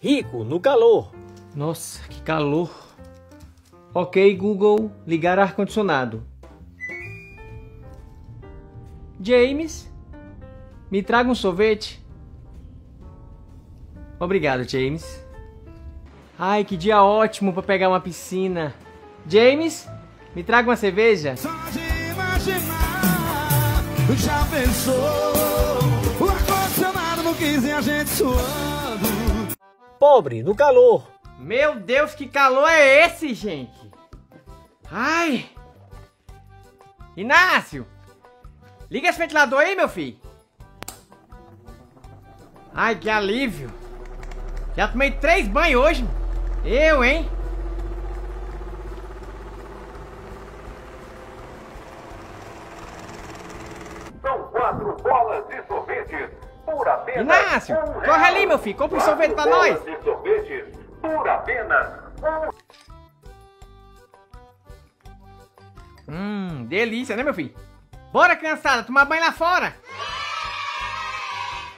Rico no calor. Nossa, que calor. Ok, Google, ligar ar-condicionado. James, me traga um sorvete. Obrigado, James. Ai, que dia ótimo para pegar uma piscina. James, me traga uma cerveja. Só de imaginar, já pensou? O ar-condicionado no 15 a gente suando. Pobre no calor. Meu Deus, que calor é esse, gente? Ai! Inácio! Liga esse ventilador aí, meu filho! Ai, que alívio! Já tomei três banhos hoje! Eu, hein? Inácio, um corre ali, meu filho, compra um sorvete pra nós. um Hum, delícia, né, meu filho? Bora, cansada, tomar banho lá fora!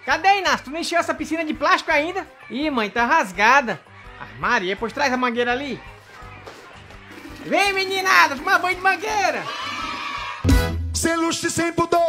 Cadê, Inácio? Tu não encheu essa piscina de plástico ainda? Ih, mãe, tá rasgada. Ah, Maria, pois traz a mangueira ali. Vem, meninada, tomar banho de mangueira! Sem luxo e sem pudor